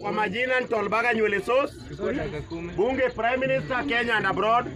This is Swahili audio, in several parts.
Kwa majina ni Tolbaga Nywele Sauce, Bunge Prime Minister Kenya and abroad.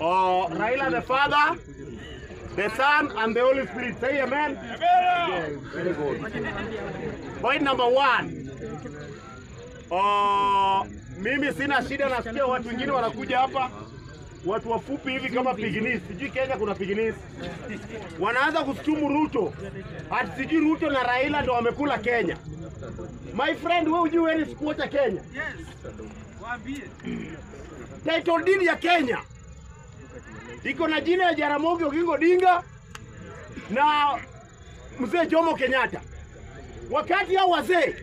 Oh, Raila the Father, the Son and the Holy Spirit. Say amen. Very good. Point number one. Oh, mimi sina shida, nasikia watu wengine wanakuja hapa watu wafupi hivi kama piginisi, sijui Kenya kuna piginisi, wanaanza kushutumu Ruto ati sijui Ruto na Raila ndo wamekula Kenya. My friend, wewe hujui wewe ni supporter Kenya. Yes. Waambie. Title deed ya Kenya iko na jina ya Jaramogi Oginga Odinga na mzee Jomo Kenyatta. Wakati hao wazee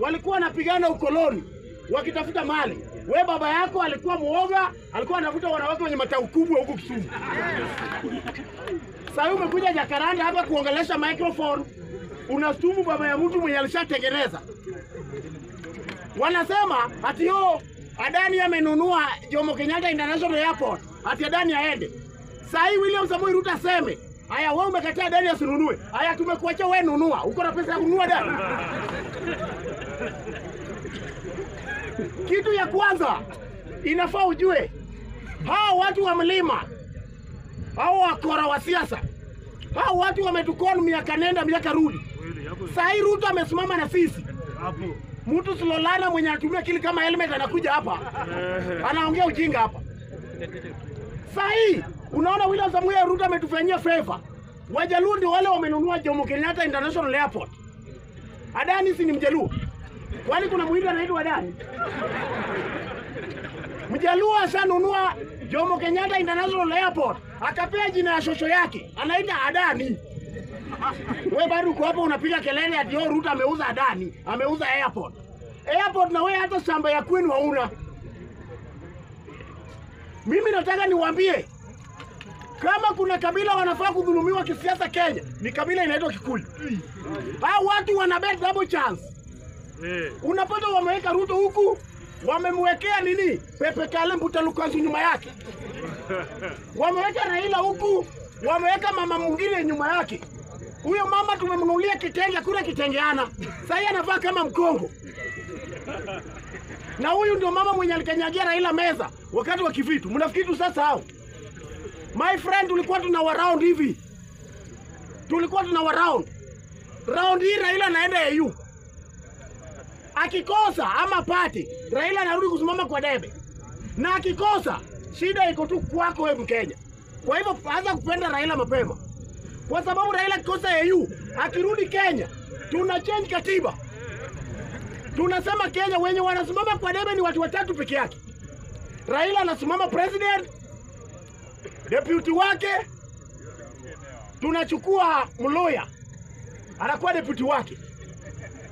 walikuwa wanapigana ukoloni wakitafuta mali, we baba yako alikuwa muoga, alikuwa anavuta wanawake wenye matau kubwa huko Kisumu. Sasa umekuja Jakaranda hapa kuongelesha microphone, unasumu baba ya mtu mwenye alishatengeneza. Wanasema ati yo Adani amenunua Jomo Kenyatta International Airport, ati Adani aende. Saa hii William Samoei Ruto aseme haya, wewe umekataa Adani asinunue. Haya, tumekuacha wewe nunua. Uko na pesa ya kununua Adani? Kitu ya kwanza inafaa ujue, hao watu wa mlima, hao wakora wa siasa, hao watu wametukona miaka nenda miaka rudi. Saa hii Ruto amesimama na sisi, mtu Slolana mwenye atumia kili kama helmet anakuja hapa anaongea ujinga hapa. Saa hii unaona William Samoei Ruto ametufanyia favor. Wajaluo ndio wale wamenunua Jomo Kenyatta International Airport. Adani si ni Mjaluo? Kwani kuna Mhindi anaitwa Adani? Mjaluo ashanunua Jomo Kenyatta International Airport, akapea jina ya shosho yake, anaita Adani. We bado uko hapo unapiga kelele ati oh, Ruto ameuza Adani, ameuza airport. Airport na we hata shamba ya kwenu hauna. Mimi nataka niwaambie kama kuna kabila wanafaa kudhulumiwa kisiasa Kenya, ni kabila inaitwa Kikuyu. Hao watu wana bet double chance. Unapata wameweka Ruto huku, wamemwekea nini Pepe Kale Mbuta Lukazi nyuma yake, wameweka Raila huku, wameweka mama mwingine nyuma yake. Huyo mama tumemnunulia kitenge, hakuna kitengeana. Sasa anavaa kama mkongo, na huyu ndio mama mwenye alikanyagia Raila meza wakati wa kivitu. Mnafikiri tu sasa hao My friend, tulikuwa tuna wa round hivi, tulikuwa tuna wa round round hii. Raila anaenda AU, akikosa ama pati, Raila anarudi kusimama kwa debe, na akikosa, shida iko tu kwako wewe Mkenya. Kwa hivyo anza kupenda Raila mapema, kwa sababu Raila akikosa AU, akirudi Kenya tuna change katiba, tunasema Kenya wenye wanasimama kwa debe ni watu watatu peke yake. Raila anasimama president deputy wake tunachukua Mloya anakuwa deputy wake.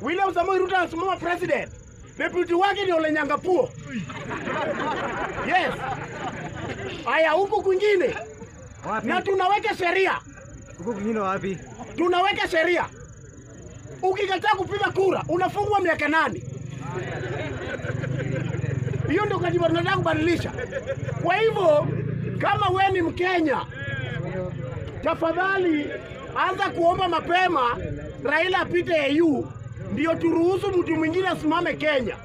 William Samoei Ruto anasimama president, deputy wake ni Ole Nyangapuo. Yes, haya huku kwingine, na tunaweka sheria, Huko kwingine wapi? tunaweka sheria. Ukikataa kupiga kura unafungwa miaka nane. Hiyo ndio katiba tunataka kubadilisha. Kwa hivyo kama we ni Mkenya, tafadhali anza kuomba mapema Raila apite AU, ndio turuhusu mtu mwingine asimame Kenya.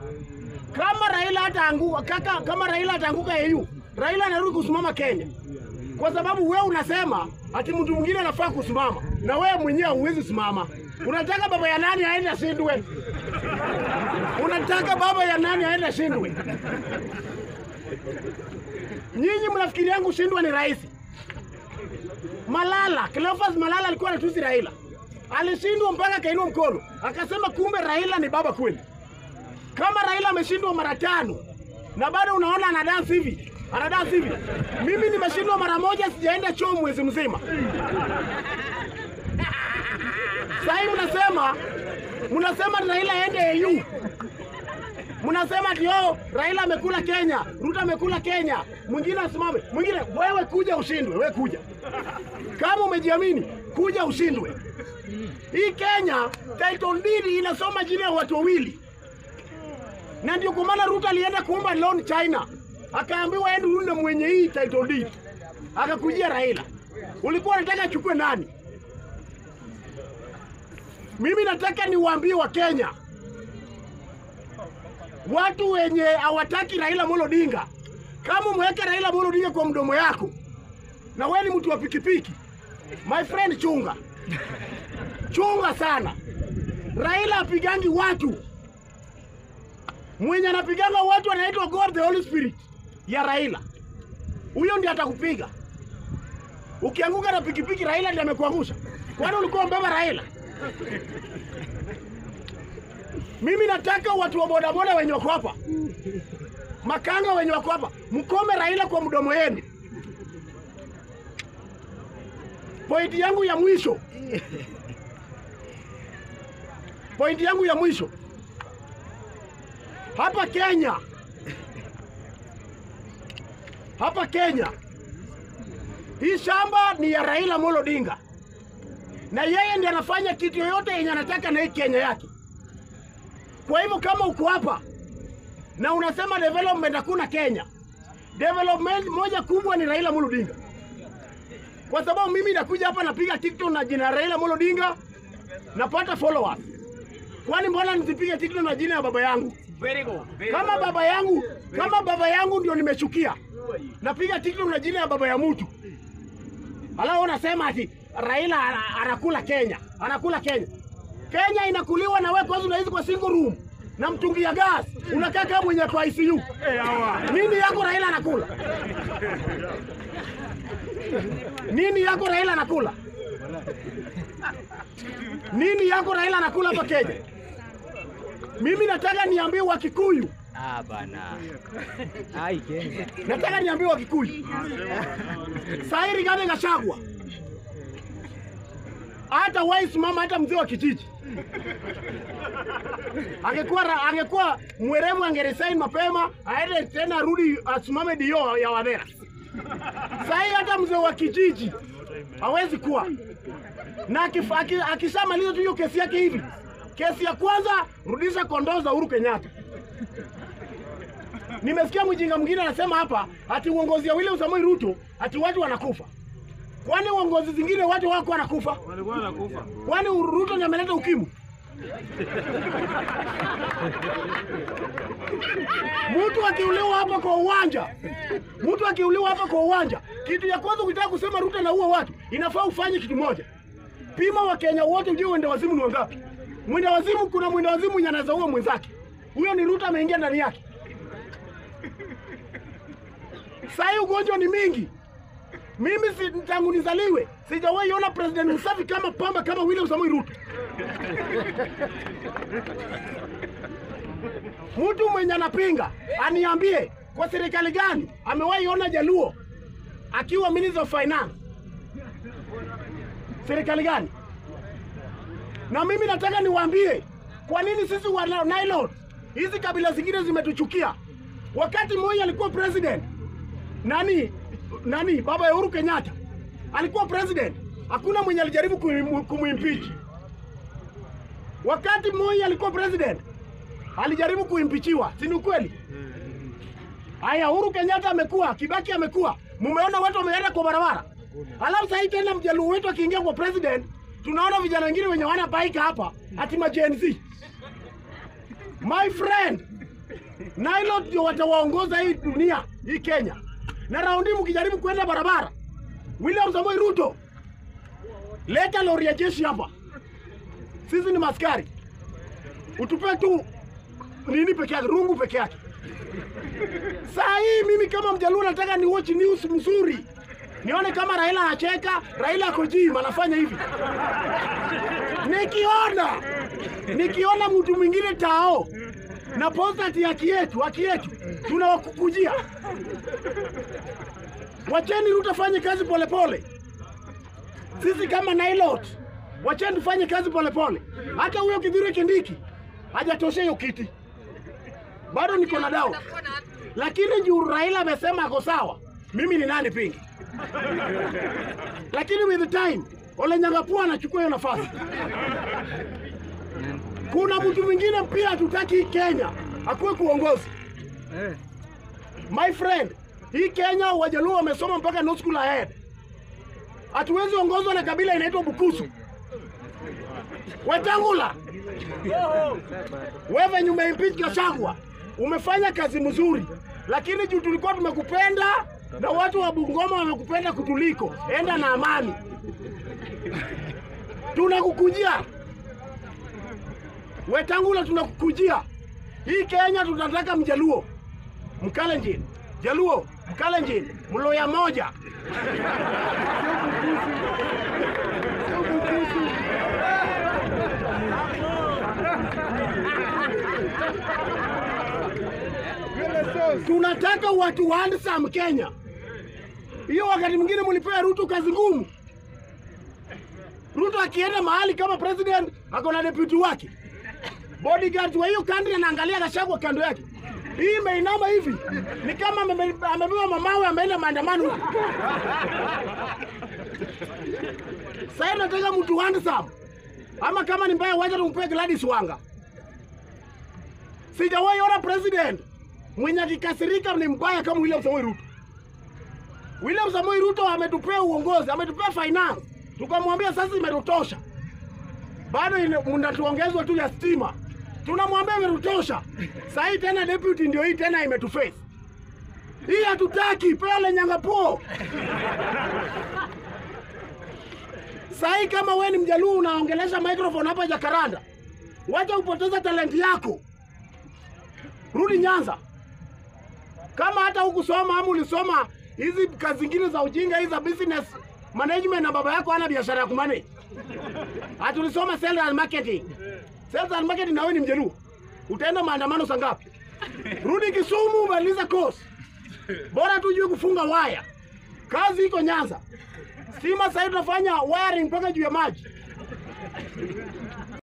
Kama Raila ataanguka, kaka, kama Raila ataanguka AU, Raila anarudi kusimama Kenya, kwa sababu wewe unasema ati mtu mwingine anafaa kusimama na wewe mwenyewe huwezi simama. Unataka baba ya nani aende ashindwe? Unataka baba ya nani aende ashindwe? Nyinyi mnafikiri yangu shindwa ni rahisi? Malala, Cleophas Malala alikuwa anatusi Raila, alishindwa mpaka akainua mkono akasema, kumbe Raila ni baba kweli. Kama Raila ameshindwa mara tano na bado unaona anadansi hivi, anadansi hivi, mimi nimeshindwa mara moja, sijaenda choo mwezi mzima. Sasa hivi mnasema mnasema Raila aende AU mnasema ati oh, Raila amekula Kenya, Ruto amekula Kenya, mwingine asimame, mwingine. Wewe kuja ushindwe, wewe kuja kama umejiamini, kuja ushindwe. Hii Kenya title deed inasoma jina ya watu wawili, na ndio kwa maana Ruto alienda kuomba loan China, akaambiwa ende ule mwenye hii title deed, akakujia Raila. Ulikuwa unataka achukue nani? Mimi nataka niwaambie Wakenya watu wenye hawataki Raila Amolo Odinga, kama umeweka Raila Amolo Odinga kwa mdomo yako na wewe ni mtu wa pikipiki, my friend, chunga chunga sana. Raila apigangi watu, mwenye anapiganga watu anaitwa God the Holy Spirit ya Raila, huyo ndiye atakupiga ukianguka na pikipiki. Raila ndiye amekuangusha, kwani ulikuwa mbeba Raila? Mimi nataka watu wa bodaboda wenye wako hapa, makanga wenye wako hapa, mkome Raila kwa mdomo yenu. Pointi yangu ya mwisho, pointi yangu ya mwisho hapa Kenya, hapa Kenya, hii shamba ni ya Raila Amolo Odinga, na yeye ndiye anafanya kitu yoyote yenye anataka na hii Kenya yake. Kwa hivyo kama uko hapa na unasema development hakuna Kenya, development moja kubwa ni Raila Amolo Odinga, kwa sababu mimi nakuja hapa napiga TikTok na jina Raila Amolo Odinga napata followers. Kwani mbona nisipige TikTok na jina ya baba yangu? Very good, very good. Kama baba yangu kama baba yangu ndio nimechukia, napiga TikTok na jina ya baba ya mtu, alafu unasema ati Raila anakula Kenya, anakula Kenya. Kenya inakuliwa na wewe kwanza, unaishi kwa single room na mtungi ya gas, unakaa kama mwenye kwa ICU. Nini yako Raila anakula? Nini yako Raila anakula? Nini yako Raila anakula hapa Kenya? Mimi nataka niambie Wakikuyu, Ah bana. Ai Kenya. nataka niambiwa Kikuyu. Sairi Rigathi Gachagua hata waisimama hata mzee wa kijiji angekuwa angekuwa mwerevu angeresign mapema aende tena arudi asimame dio ya Wadhera. Sahi hata mzee wa kijiji hawezi kuwa na akishamaliza tu hiyo kesi yake hivi, kesi ya kwanza rudisha kondoo za Uhuru Kenyatta. Nimesikia mjinga mwingine anasema hapa ati uongozi wa William Samoei Ruto ati watu wanakufa. Kwani uongozi zingine watu wako wanakufa? walikuwa wanakufa. Kwani Ruto ndiye ameleta ukimwi? Mtu akiuliwa hapa kwa uwanja, mtu akiuliwa hapa kwa uwanja, kitu ya kwanza ukitaka kusema Ruto na anaua watu, inafaa ufanye kitu moja. Pima Wakenya wote ujue wenda wazimu ni wangapi. Mwenda wazimu, kuna mwenda wazimu mwenye anaweza mwenzake, huyo ni Ruto ameingia ndani yake. Saa hii ugonjwa ni mingi. Mimi si, tangu nizaliwe sijawahi ona president msafi kama pamba kama William Samoei Ruto. Mtu mwenye anapinga aniambie kwa serikali gani amewahi ona Jaluo akiwa minister of finance? Serikali gani? Na mimi nataka niwaambie kwa nini sisi wa Nilot hizi kabila zingine zimetuchukia. Wakati Moi alikuwa president, nani nani, baba ya Uhuru Kenyatta alikuwa president, hakuna mwenye alijaribu kumwimpeach. Wakati Moi alikuwa president, alijaribu kuimpichiwa, si ni ukweli? Haya, Uhuru Kenyatta amekuwa, Kibaki amekuwa, mumeona watu wameenda kwa barabara. Alafu sasa tena mjaluo wetu akiingia kwa president, tunaona vijana wengine wenye wana bike hapa ati ma Gen Z. My friend, Nailo ndio watawaongoza hii dunia, hii Kenya. Na raundi mkijaribu kwenda barabara, William Samoei Ruto, leta lori ya jeshi hapa. Sisi ni maskari, utupe tu nini peke yake, rungu peke yake. Saa hii mimi kama mjaluo nataka ni watch news mzuri, nione kama Raila anacheka, Raila ako gym anafanya hivi. Nikiona nikiona mtu mwingine tao na posta ati haki yetu, haki yetu, tunawakukujia. Wacheni Ruto fanye kazi polepole. Sisi kama Nailot wacheni tufanye kazi polepole. Hata huyo Kithure Kindiki hajatosha hiyo kiti, bado niko na dao, lakini juu Raila amesema ako sawa, mimi ni nani pingi? Lakini with time Ole Nyang'apua anachukua hiyo nafasi. Kuna mtu mwingine pia hatutaki Kenya akuwe kuongozi. Eh. My friend, hii Kenya Wajaluo wamesoma mpaka no school ahead. Hatuwezi ongozwa na kabila inaitwa Bukusu. Wetangula, wewe venye umeimpeach Gachagua, umefanya kazi mzuri, lakini juu tulikuwa tumekupenda na watu wa Bungoma wamekupenda kutuliko, enda na amani. Tunakukujia Wetangula, tunakukujia hii Kenya. Tunataka Mjaluo, Mkalenjin, Jaluo, Mkalenjin, Mloya moja tunataka watu handsome Kenya. Hiyo wakati mwingine mulipea Ruto kazi ngumu. Ruto akienda mahali kama president ako na deputy wake, bodyguard wa hiyo country anaangalia Gachagua kando yake. Hii imeinama hivi ni kama amebe- amebeba mamawe ameenda maandamano. Sasa nataka mtu handsome, ama kama ni mbaya, wacha tumpe Gladys Wanga. Sijawahi ona president mwenye akikasirika ni mbaya kama William Samoei Ruto. William Samoei Ruto ametupea uongozi, ametupea finance, tukamwambia sasa imetutosha, bado mnatuongezwa tu ya stima, tunamwambia imetutosha. Sasa hii tena deputy ndio hii tena imetuface hii, hatutaki pale Nyangapuo. Sasa hii kama we ni Mjaluo unaongelesha microphone hapa Jakaranda, wacha upoteza talenti yako, rudi Nyanza kama hata hukusoma ama ulisoma hizi kazi zingine za ujinga hizi za business management na baba yako ana biashara ya kumanage. hatulisoma sales and marketing. Sales and marketing na wewe ni Mjaluo. Utaenda maandamano saa ngapi? Rudi Kisumu maliza course. Bora tujue kufunga waya. Kazi iko Nyanza. Stima sasa tunafanya wiring mpaka juu ya maji.